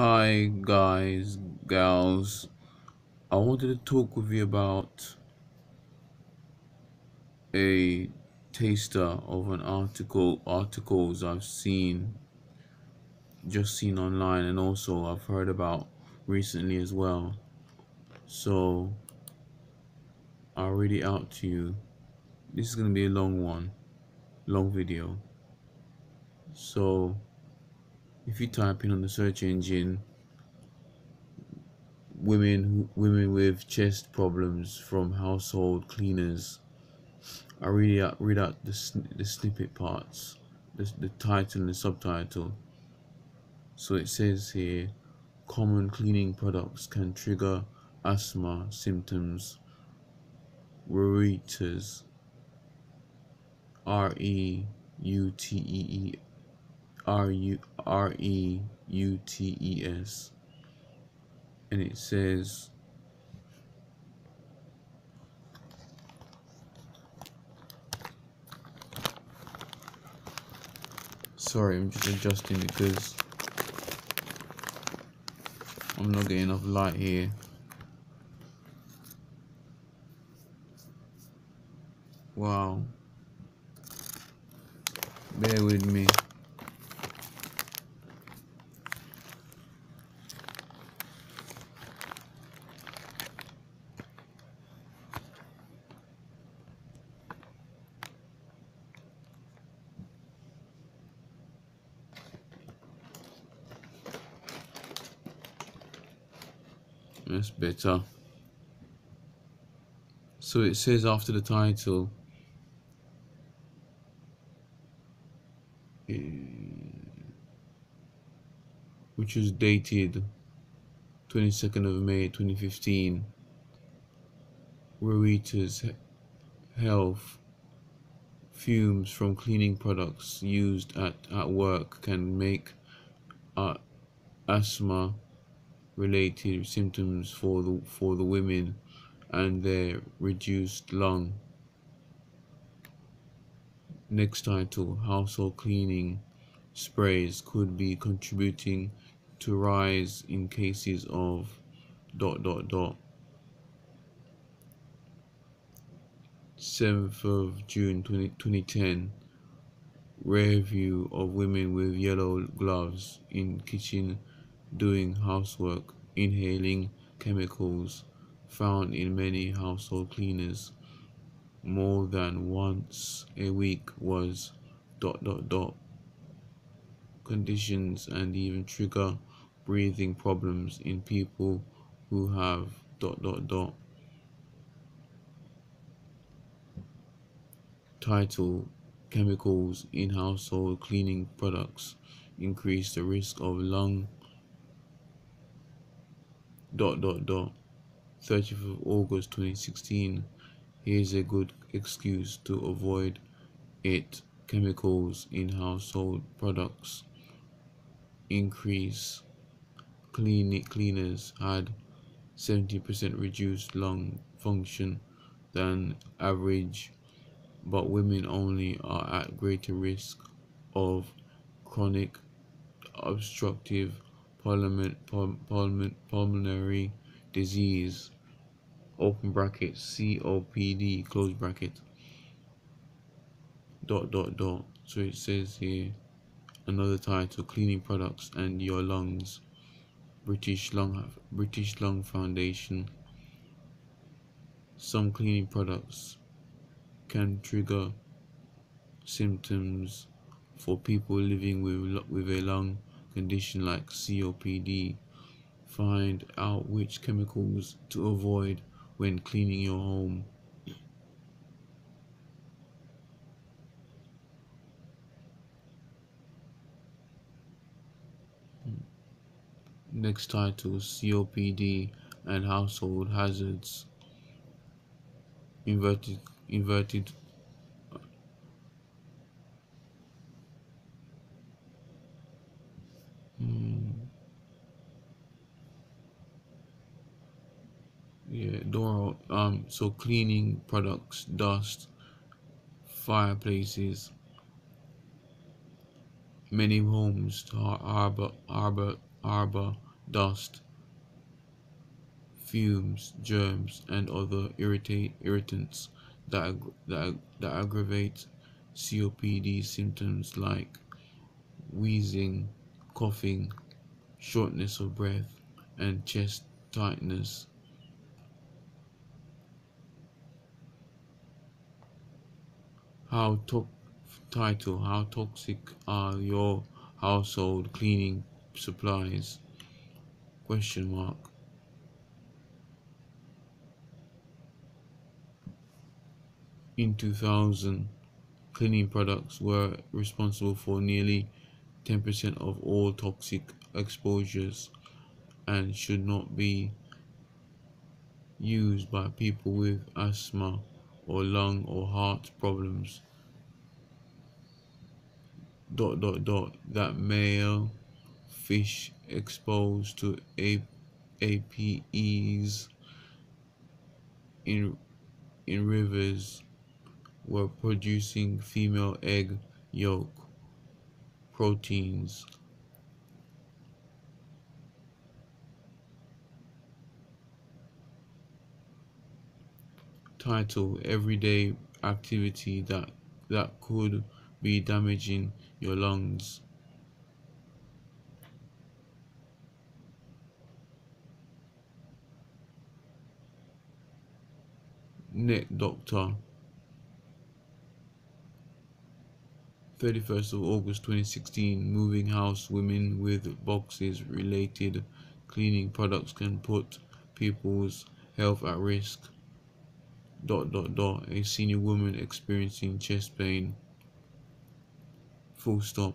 Hi guys, gals. I wanted to talk with you about a taster of an article articles I've seen just seen online and also I've heard about recently as well. So I'll read it out to you. This is gonna be a long one, long video. So if you type in on the search engine women women with chest problems from household cleaners I read out read out the, the snippet parts the, the title and the subtitle. So it says here common cleaning products can trigger asthma symptoms. Reuters. R E U T E E R U R E U T E S. And it says sorry I'm just adjusting because I'm not getting enough light here. Wow. Bear with me That's better. So it says after the title, eh, which was dated 22nd of May 2015, Reuters Health fumes from cleaning products used at, at work can make uh, asthma related symptoms for the for the women and their reduced lung. Next title Household cleaning sprays could be contributing to rise in cases of dot dot dot 7th of June 20, 2010 review of women with yellow gloves in kitchen doing housework, inhaling chemicals found in many household cleaners more than once a week was dot dot dot conditions and even trigger breathing problems in people who have dot dot dot title chemicals in household cleaning products. Increase the risk of lung dot dot dot. 30th of August 2016 here's a good excuse to avoid it. Chemicals in household products increase. Clean cleaners had 70% reduced lung function than average but women only are at greater risk of chronic obstructive pulmonary disease open bracket COPD close bracket. Dot dot dot. So it says here another title cleaning products and your lungs. British lung British lung foundation. Some cleaning products can trigger symptoms for people living with with a lung condition like COPD. Find out which chemicals to avoid when cleaning your home. Next title COPD and household hazards. Inverted inverted So cleaning products, dust, fireplaces. Many homes harbor harbor harbor dust, fumes, germs, and other irritate irritants that, that, that aggravate COPD symptoms like wheezing, coughing, shortness of breath, and chest tightness. How to title How toxic are your household cleaning supplies? Question mark. In 2000, cleaning products were responsible for nearly 10% of all toxic exposures and should not be used by people with asthma or lung or heart problems. Dot dot dot that male fish exposed to A- APEs in in rivers were producing female egg yolk proteins title everyday activity that that could be damaging your lungs? Neck doctor. 31st of August 2016 moving house women with boxes related cleaning products can put people's health at risk dot dot dot a senior woman experiencing chest pain. Full stop.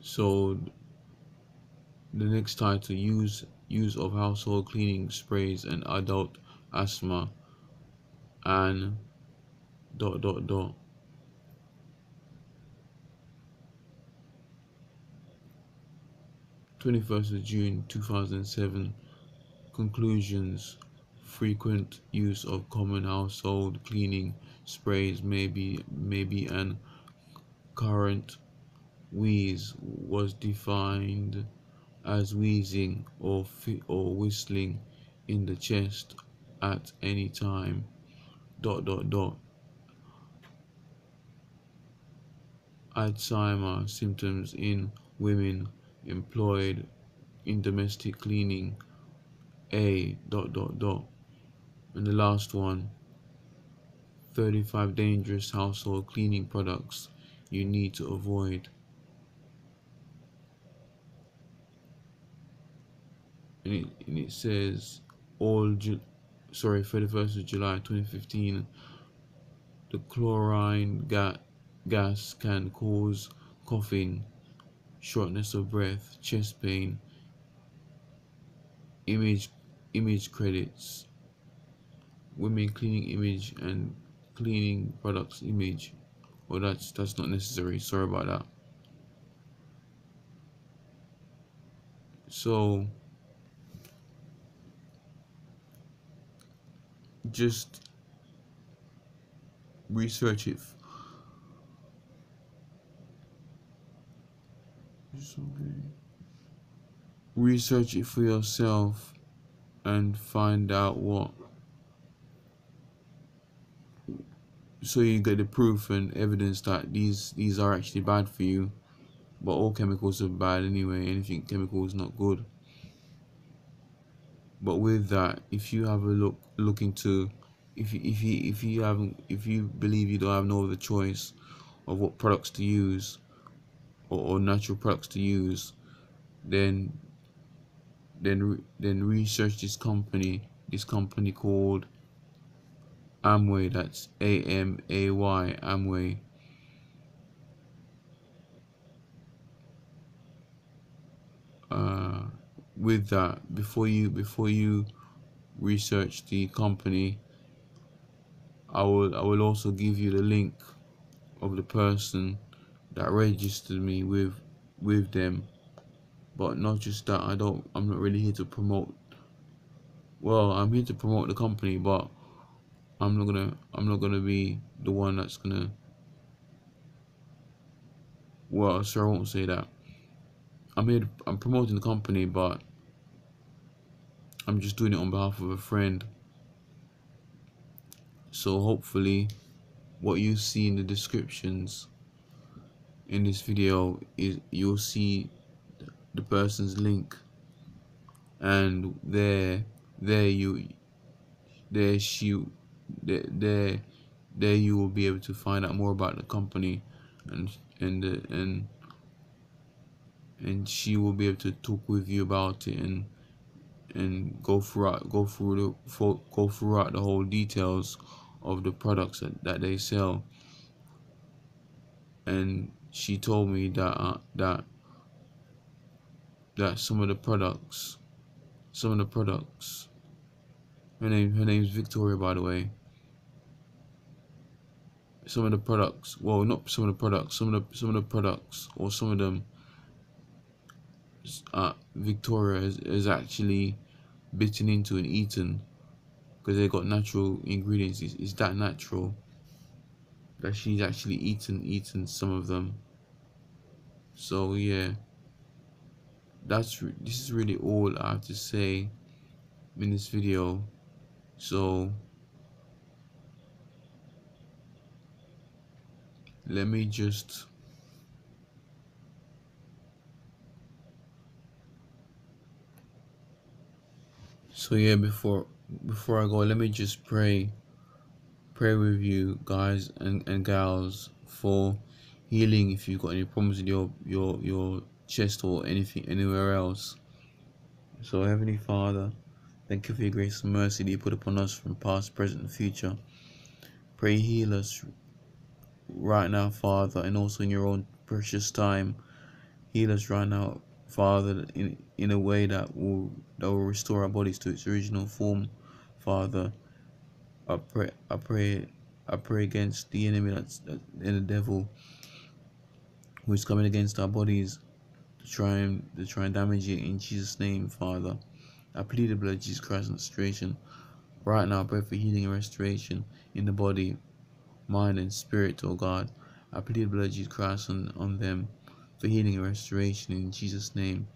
So the next title use use of household cleaning sprays and adult asthma. And dot dot dot Twenty first of June two thousand seven conclusions. Frequent use of common household cleaning sprays may be may be an current wheeze was defined as wheezing or or whistling in the chest at any time. Dot dot dot. Alzheimer symptoms in women employed in domestic cleaning a dot dot dot. And the last one 35 dangerous household cleaning products you need to avoid. And it, and it says all Ju- sorry 31st of July 2015 the chlorine ga- gas can cause coughing shortness of breath, chest pain, image image credits, women cleaning image and cleaning products image. Well that's that's not necessary, sorry about that. So just research it research it for yourself and find out what so you get the proof and evidence that these these are actually bad for you. But all chemicals are bad anyway. Anything chemical is not good. But with that if you have a look look into if you, if you if you haven't if you believe you don't have no other choice of what products to use or, or natural products to use then then then research this company this company called Amway that's A M A Y Amway. Uh, with that before you before you research the company I will I will also give you the link of the person that registered me with with them but not just that I don't I'm not really here to promote well I'm here to promote the company but I'm not gonna I'm not gonna be the one that's gonna well, sure, I won't say that. I'm here. To, I'm promoting the company, but I'm just doing it on behalf of a friend. So hopefully, what you see in the descriptions in this video is you'll see the person's link, and there, there you, there she, there, there, there you will be able to find out more about the company, and and uh, and and she will be able to talk with you about it and and go throughout go through the go throughout the whole details of the products that, that they sell. And she told me that uh, that that some of the products some of the products her name her name's Victoria by the way some of the products well not some of the products some of the some of the products or some of them uh, Victoria is, is actually bitten into and eaten because they got natural ingredients. It's that natural that she's actually eaten eaten some of them. So yeah, that's this is really all I have to say in this video. So let me just So yeah, before before I go, let me just pray pray with you guys and, and gals for healing if you've got any problems with your your your chest or anything anywhere else. So Heavenly Father, thank you for your grace and mercy that you put upon us from past, present and future. Pray heal us right now, Father, and also in your own precious time. Heal us right now, Father, in in a way that will that will restore our bodies to its original form, Father. I pray, I pray, I pray against the enemy that's and the devil, who is coming against our bodies to try and to try and damage it in Jesus' name, Father. I plead the blood of Jesus Christ and restoration. Right now, I pray for healing and restoration in the body, mind, and spirit, oh God. I plead the blood of Jesus Christ on, on them for healing and restoration in Jesus' name.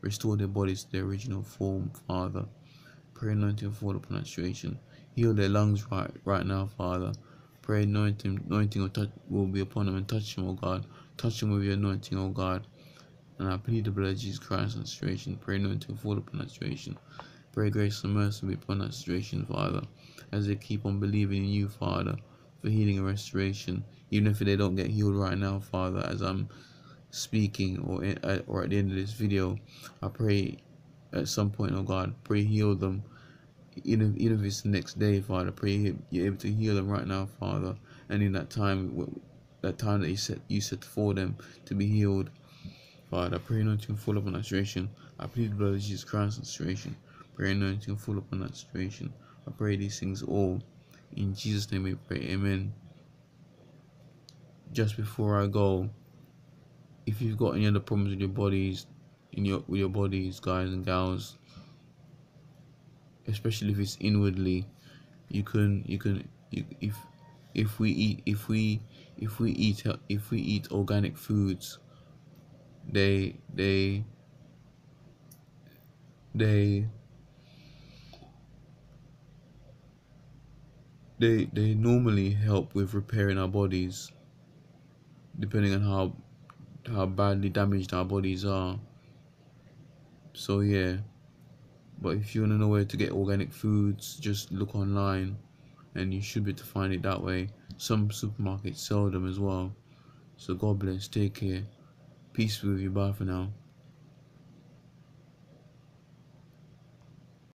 Restore their bodies to their original form, Father. Pray anointing fall upon restoration. Heal their lungs right right now, Father. Pray anointing, anointing will, touch, will be upon them and touch them, O God. Touch them with your anointing, O God. And I plead the blood of Jesus Christ on restoration. Pray anointing fall upon restoration. Pray grace and mercy be upon restoration, Father. As they keep on believing in you, Father, for healing and restoration. Even if they don't get healed right now, Father, as I'm speaking or in, or at the end of this video, I pray at some point, oh God, pray heal them. Even, even if it's the next day, Father, pray you're able to heal them right now, Father. And in that time, that time that you set you set for them to be healed, Father, pray anointing full upon that situation. I plead the blood of Jesus Christ on situation. Pray anointing full upon that situation. I pray these things all. In Jesus' name we pray. Amen. Just before I go, if you've got any other problems with your bodies, in your with your bodies, guys and gals, especially if it's inwardly, you can you can you, if if we eat if we if we eat if we eat organic foods, they they they they they normally help with repairing our bodies depending on how how badly damaged our bodies are. So yeah, but if you want to know where to get organic foods, just look online and you should be able to find it that way. Some supermarkets sell them as well. So God bless, take care. Peace with you, bye for now.